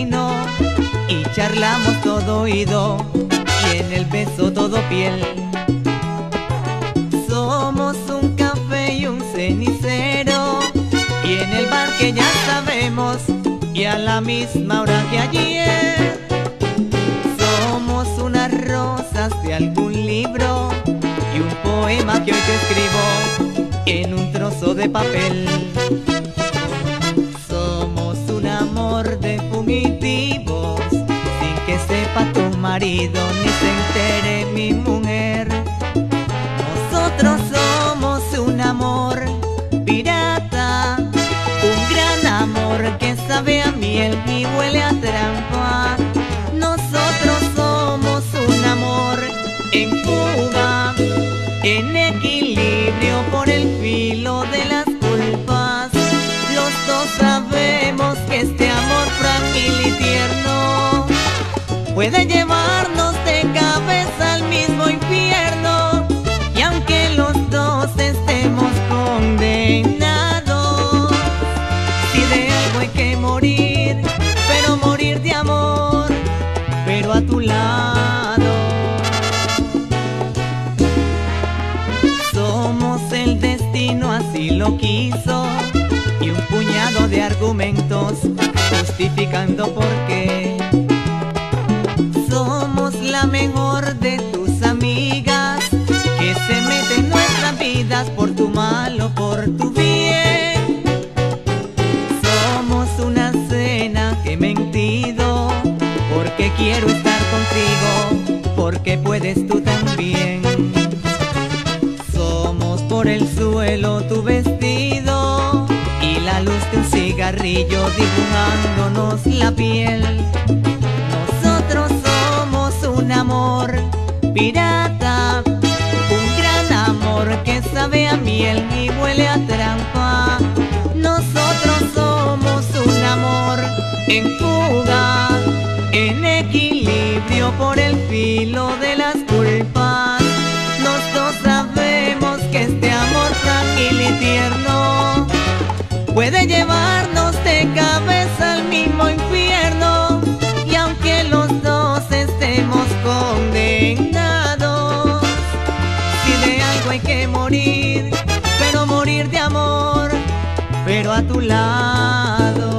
y charlamos todo oído y en el beso todo piel. Somos un café y un cenicero y en el bar que ya sabemos y a la misma hora que ayer. Somos unas rosas de algún libro y un poema que hoy te escribo en un trozo de papel. Ni se entere mi mujer. Nosotros somos un amor pirata, un gran amor que sabe a miel y huele a trampa. Nosotros somos un amor en fuga, en equilibrio por el filo de las culpas. Los dos sabemos que este amor frágil y tierno puede llevarnos quiso, y un puñado de argumentos justificando por qué. Somos la mejor de tus amigas, que se mete en nuestras vidas por tu mal o por tu bien. Somos una cena que he mentido, porque quiero estar contigo, porque puedes tú también. Somos por el suelo tu vestido un cigarrillo dibujándonos la piel. Nosotros somos un amor pirata, un gran amor que sabe a miel y huele a trampa. Nosotros somos un amor en pasado.